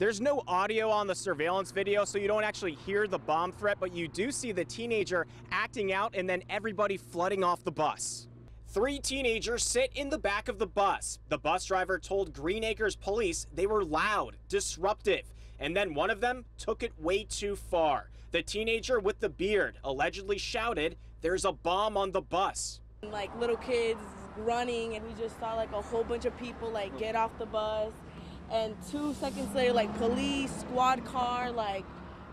There's no audio on the surveillance video, so you don't actually hear the bomb threat, but you do see the teenager acting out and then everybody flooding off the bus. Three teenagers sit in the back of the bus. The bus driver told Greenacres police they were loud, disruptive, and then one of them took it way too far. The teenager with the beard allegedly shouted, There's a bomb on the bus. Like little kids running, and we just saw like a whole bunch of people like get off the bus. And two seconds later, like police, squad car, like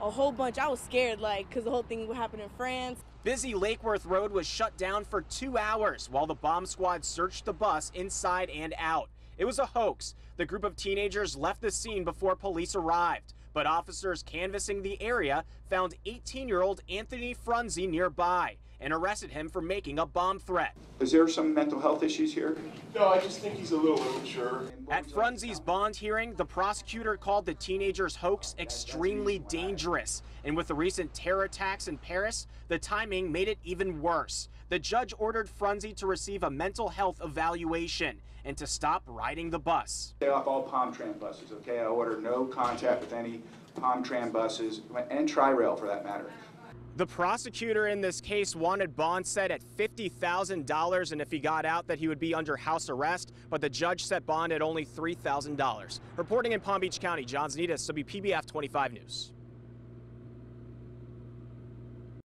a whole bunch. I was scared, like, because the whole thing happened in France. Busy Lake Worth Road was shut down for two hours while the bomb squad searched the bus inside and out. It was a hoax. The group of teenagers left the scene before police arrived, but officers canvassing the area found 18 year old Anthony Frunze nearby and arrested him for making a bomb threat. Is there some mental health issues here? No, I just think he's a little immature. At Frunze's bond hearing, the prosecutor called the teenager's hoax extremely dangerous. And with the recent terror attacks in Paris, the timing made it even worse. The judge ordered Frunze to receive a mental health evaluation and to stop riding the bus. Stay off all Palm Tran buses, okay? I order no contact with any Palm Tran buses, and Tri-Rail for that matter. The prosecutor in this case wanted bond set at $50,000, and if he got out, that he would be under house arrest. But the judge set bond at only $3,000. Reporting in Palm Beach County, John Dzenitis, WPBF 25 News.